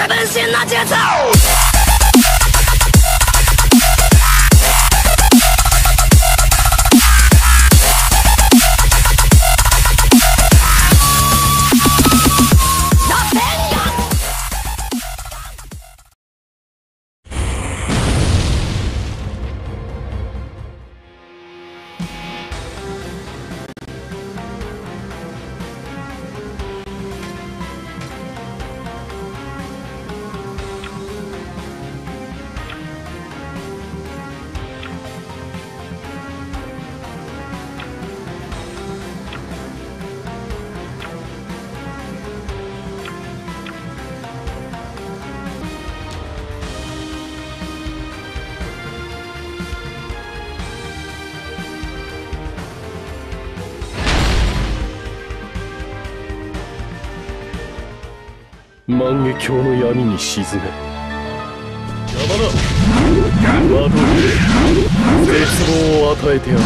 别担心拿节奏。万華鏡の闇に沈め。山田。魔導絶望を与えてやる。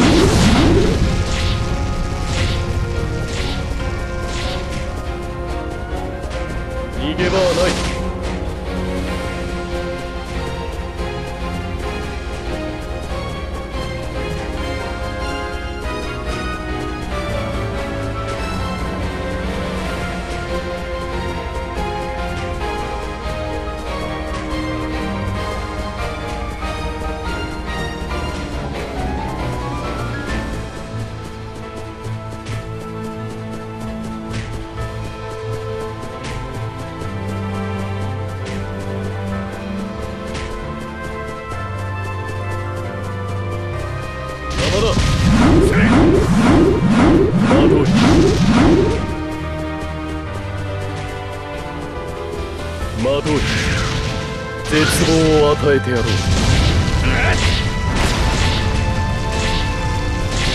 逃げ場はない。絶望を与えてやろう。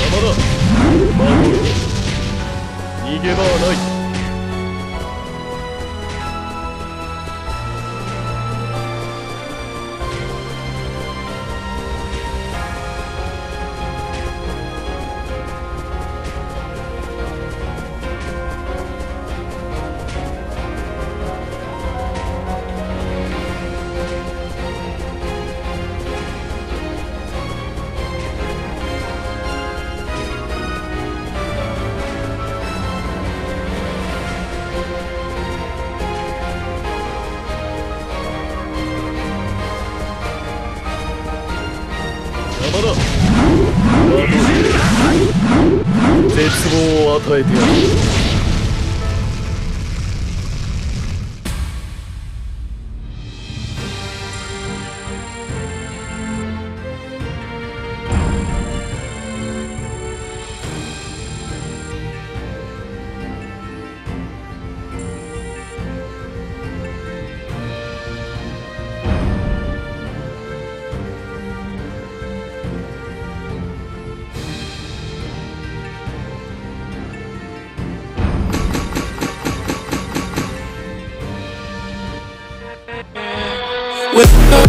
山田魔導逃げ場はない。Play it together. with